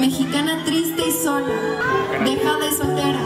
Mexicana triste y sola, dejada y soltera.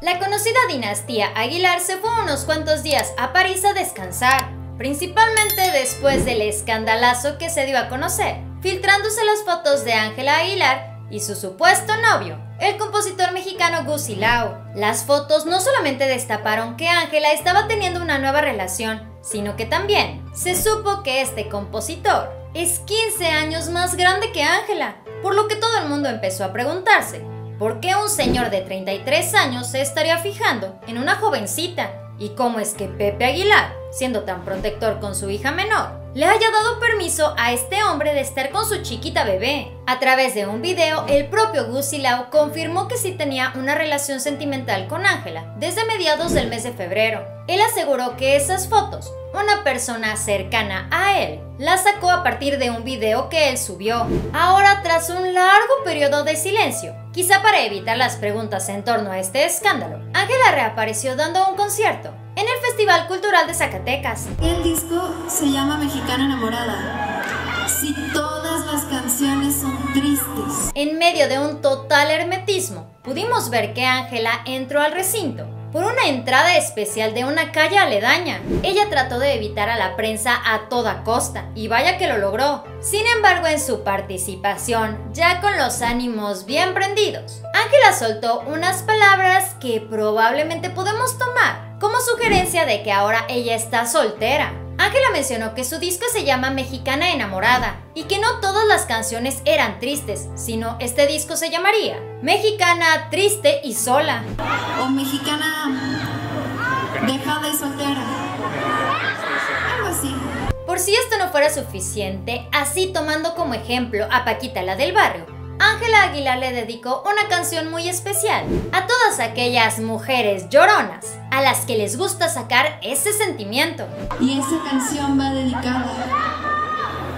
La conocida dinastía Aguilar se fue unos cuantos días a París a descansar, principalmente después del escandalazo que se dio a conocer, filtrándose las fotos de Ángela Aguilar y su supuesto novio, el compositor mexicano Gusi Lau. Las fotos no solamente destaparon que Ángela estaba teniendo una nueva relación, sino que también se supo que este compositor es 15 años más grande que Ángela, por lo que todo el mundo empezó a preguntarse, ¿por qué un señor de 33 años se estaría fijando en una jovencita? ¿Y cómo es que Pepe Aguilar, siendo tan protector con su hija menor, le haya dado permiso a este hombre de estar con su chiquita bebé. A través de un video, el propio Gusilao confirmó que sí tenía una relación sentimental con Ángela desde mediados del mes de febrero. Él aseguró que esas fotos, una persona cercana a él, las sacó a partir de un video que él subió. Ahora, tras un largo periodo de silencio, quizá para evitar las preguntas en torno a este escándalo, Ángela reapareció dando un concierto Festival Cultural de Zacatecas. El disco se llama Mexicana enamorada. Si todas las canciones son tristes. En medio de un total hermetismo, pudimos ver que Ángela entró al recinto por una entrada especial de una calle aledaña. Ella trató de evitar a la prensa a toda costa, y vaya que lo logró. Sin embargo, en su participación, ya con los ánimos bien prendidos, Ángela soltó unas palabras que probablemente podemos tomar como sugerencia de que ahora ella está soltera. Ángela mencionó que su disco se llama Mexicana Enamorada y que no todas las canciones eran tristes, sino este disco se llamaría Mexicana Triste y Sola. O Mexicana dejada y soltera. Algo así. Por si esto no fuera suficiente, así tomando como ejemplo a Paquita la del barrio, Ángela Aguilar le dedicó una canción muy especial a todas aquellas mujeres lloronas a las que les gusta sacar ese sentimiento. Y esa canción va dedicada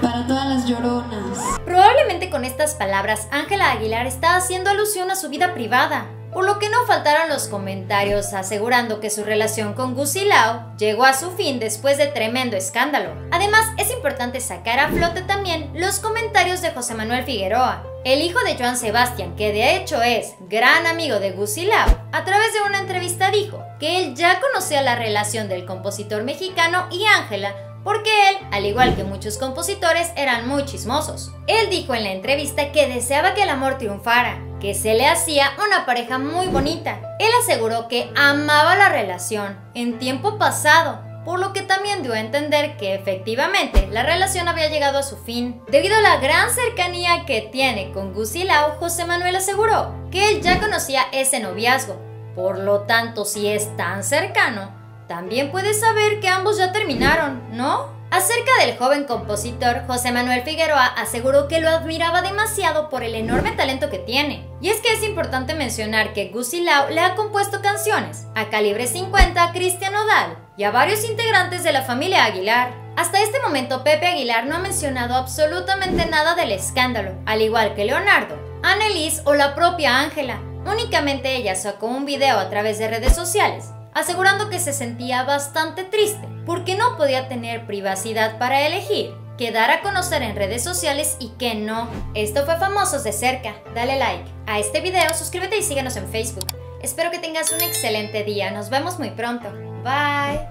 para todas las lloronas. Probablemente con estas palabras Ángela Aguilar está haciendo alusión a su vida privada, por lo que no faltaron los comentarios asegurando que su relación con Gusilao llegó a su fin después de tremendo escándalo. Además, es importante sacar a flote también los comentarios de José Manuel Figueroa, el hijo de Joan Sebastián, que de hecho es gran amigo de Gusilao, a través de una entrevista dijo que él ya conocía la relación del compositor mexicano y Ángela porque él, al igual que muchos compositores, eran muy chismosos. Él dijo en la entrevista que deseaba que el amor triunfara, que se le hacía una pareja muy bonita. Él aseguró que amaba la relación en tiempo pasado, por lo que también dio a entender que efectivamente la relación había llegado a su fin. Debido a la gran cercanía que tiene con Gusilao, José Manuel aseguró que él ya conocía ese noviazgo. Por lo tanto, si es tan cercano, también puede saber que ambos ya terminaron, ¿no? Acerca del joven compositor, José Manuel Figueroa aseguró que lo admiraba demasiado por el enorme talento que tiene. Y es que es importante mencionar que Lau le ha compuesto canciones a Calibre 50 a Cristian Odal y a varios integrantes de la familia Aguilar. Hasta este momento Pepe Aguilar no ha mencionado absolutamente nada del escándalo, al igual que Leonardo, Annelies o la propia Ángela. Únicamente ella sacó un video a través de redes sociales asegurando que se sentía bastante triste porque no podía tener privacidad para elegir qué dar a conocer en redes sociales y qué no. Esto fue Famosos de cerca. Dale like a este video, suscríbete y síguenos en Facebook. Espero que tengas un excelente día. Nos vemos muy pronto. Bye.